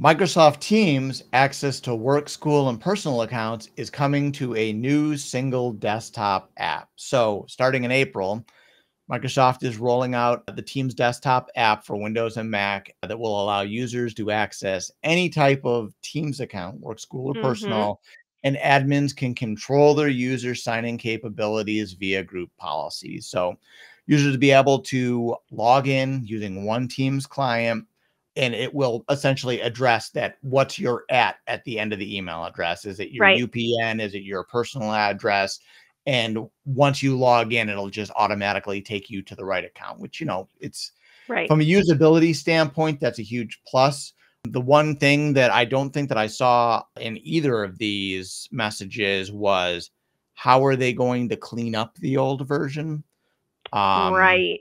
Microsoft Teams access to work, school, and personal accounts is coming to a new single desktop app. So, starting in April, Microsoft is rolling out the Teams desktop app for Windows and Mac that will allow users to access any type of Teams account, work, school, or Mhm. personal, and admins can control their user sign-in capabilities via group policies. So, users will be able to log in using one Teams client and it will essentially address that what's your at at the end of the email address is it your Right. upn is it your personal address and once you log in it'll just automatically take you to the right account which you know it's Right. from a usability standpoint that's a huge plus the one thing that i don't think that i saw in either of these messages was how are they going to clean up the old version um Right.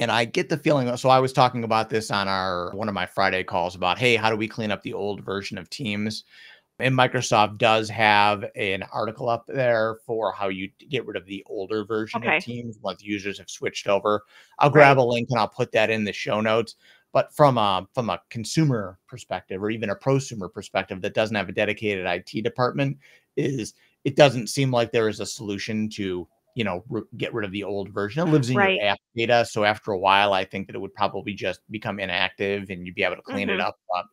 And I get the feeling so I was talking about this on our one of my Friday calls about, hey, how do we clean up the old version of Teams? And Microsoft does have an article up there for how you get rid of the older version Okay. of Teams once users have switched over. I'll grab Right. a link and I'll put that in the show notes. But from a from a consumer perspective or even a prosumer perspective that doesn't have a dedicated IT department, is it doesn't seem like there is a solution to you know get rid of the old version. It lives in Right. your app data, so after a while, I think that it would probably just become inactive and you'd be able to clean it Mhm. up. But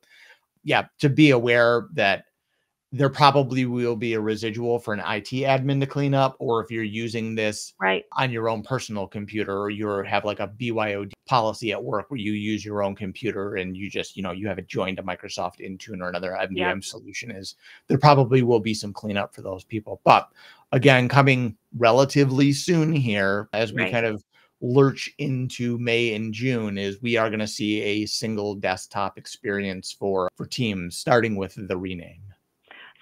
yeah, to be aware that there probably will be a residual for an IT admin to clean up, or if you're using this Right. on your own personal computer, or you have like a BYOD policy at work where you use your own computer and you just, you know, you have it joined to Microsoft Intune or another MDM solution, is there probably will be some cleanup for those people. But again, coming relatively soon here as we Right. kind of lurch into May and June is we are going to see a single desktop experience for for Teams starting with the rename.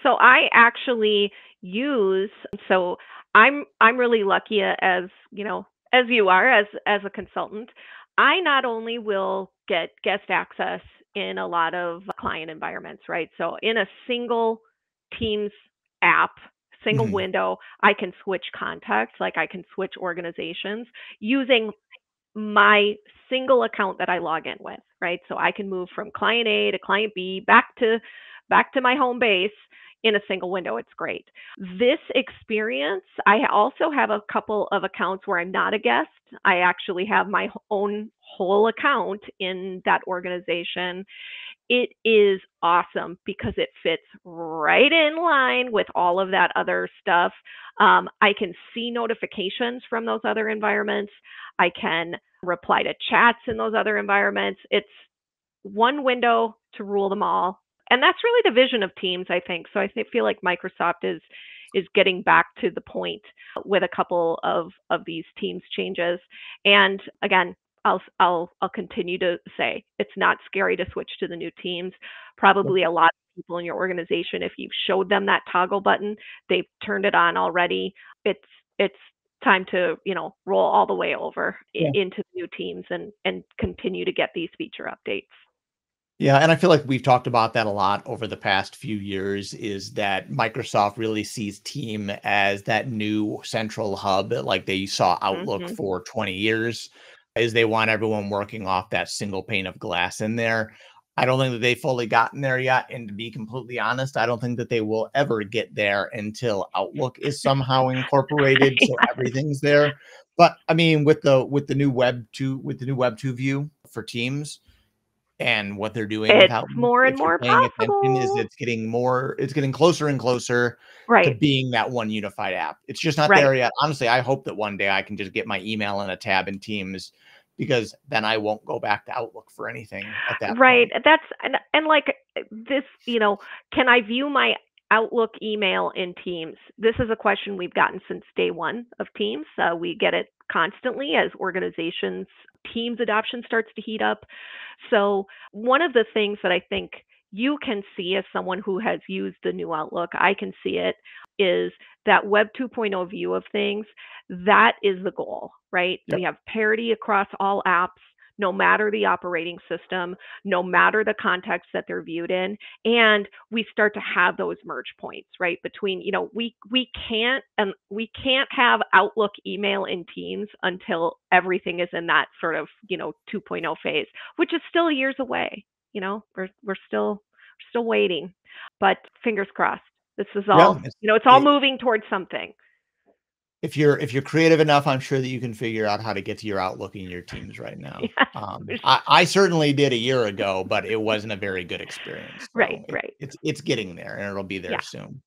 So I actually use so I'm I'm really lucky as, you know, as you are as as a consultant. I not only will get guest access in a lot of client environments, right? So in a single Teams app, single Mhm. window, I can switch contacts, like I can switch organizations using my single account that I log in with, right? So I can move from client A to client B back to back to my home base in a single window. It's great. This experience, I also have a couple of accounts where I'm not a guest. I actually have my own whole account in that organization. It is awesome because it fits right in line with all of that other stuff. Um, I can see notifications from those other environments. I can reply to chats in those other environments. It's one window to rule them all. And that's really the vision of Teams, I think. So I feel like Microsoft is is getting back to the point with a couple of of these Teams changes. And again, I'll I'll I'll continue to say it's not scary to switch to the new Teams. Probably a lot of people in your organization, if you've showed them that toggle button, they've turned it on already. It's it's time to you know roll all the way over Yeah. into the new Teams and and continue to get these feature updates. Yeah, and I feel like we've talked about that a lot over the past few years is that Microsoft really sees Team as that new central hub, like they saw Outlook hmm for 20 years, is they want everyone working off that single pane of glass in there. I don't think that they've fully gotten there yet. And to be completely honest, I don't think that they will ever get there until Outlook is somehow incorporated. So everything's there. But I mean, with the with the new web two with the new web two view for Teams, and what they're doing it's Outlook, more and more attention, is it's getting more, it's getting closer and closer right. to being that one unified app. It's just not right. there yet. Honestly, I hope that one day I can just get my email in a tab in Teams because then I won't go back to Outlook for anything at that Right. point. That's and and like uh, this, you know, can I view my Outlook email in Teams? This is a question we've gotten since day one of Teams. Uh, we get it constantly as organizations Teams adoption starts to heat up. So one of the things that I think you can see as someone who has used the new Outlook, I can see it, is that Web 2.0 view of things. That is the goal, right? Yep. We have parity across all apps, no matter the operating system, no matter the context that they're viewed in, and we start to have those merge points, right? Between, you know, we we can't and we can't have Outlook email in Teams until everything is in that sort of, you know, 2.0 phase, which is still years away you know, we're we're still still waiting, but fingers crossed. This is all, it's you know, it's all it moving towards something. If you're if you're creative enough, I'm sure that you can figure out how to get to your Outlook in your Teams right now. Yes, Um, I, I certainly did a year ago, but it wasn't a very good experience. right, it, right. it's it's getting there, and it'll be there Yeah. soon.